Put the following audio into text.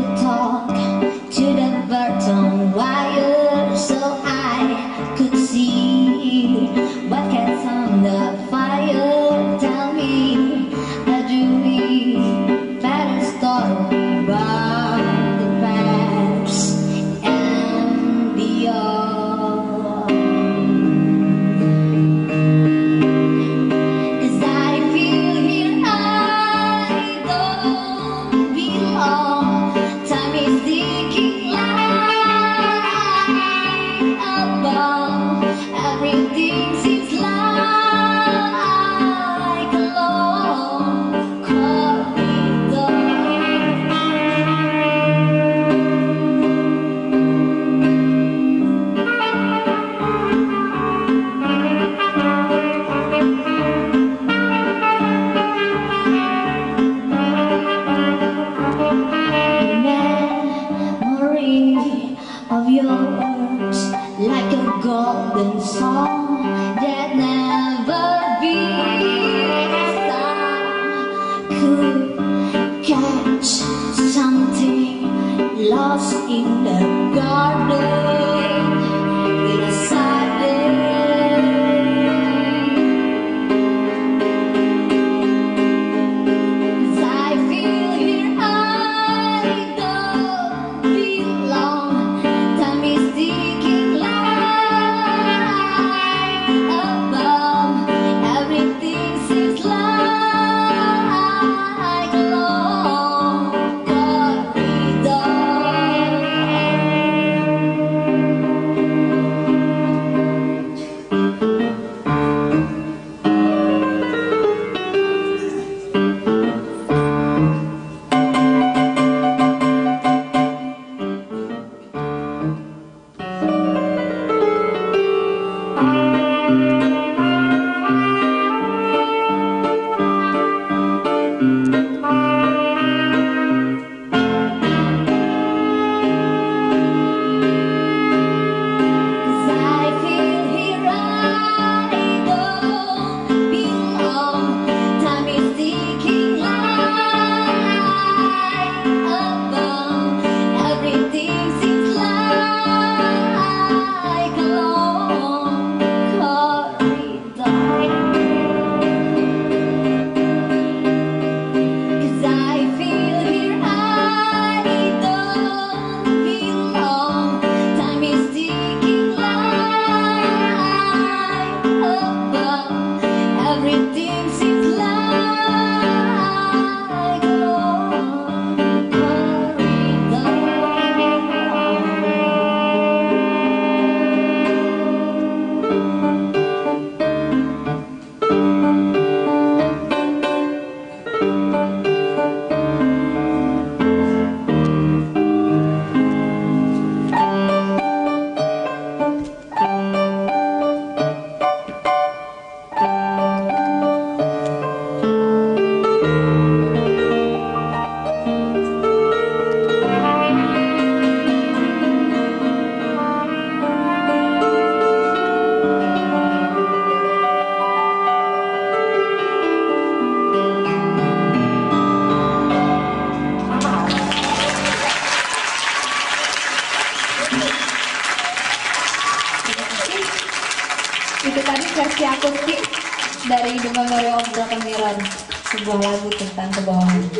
Talk. your words like a golden song. Itu tadi versi akustik dari The Memory of Broken sebuah lagu tentang kebohongan